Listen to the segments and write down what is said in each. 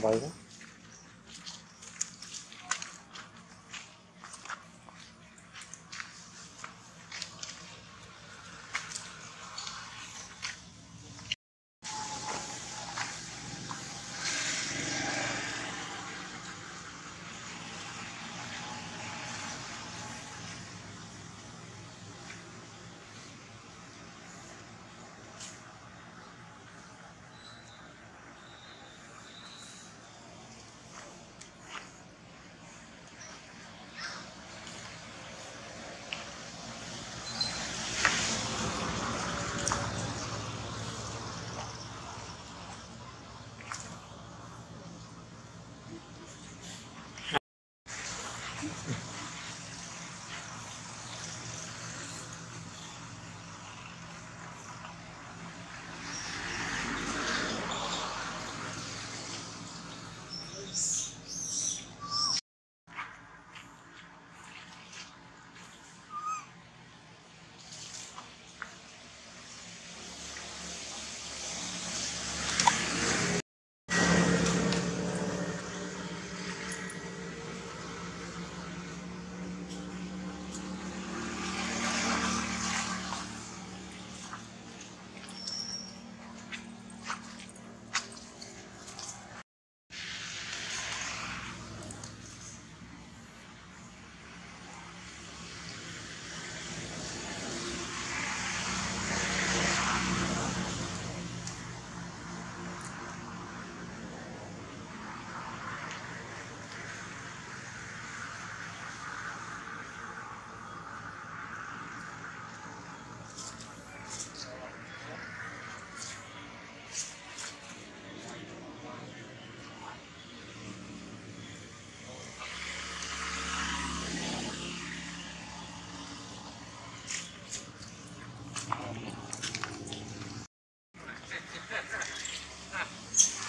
말고?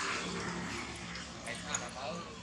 Thank you.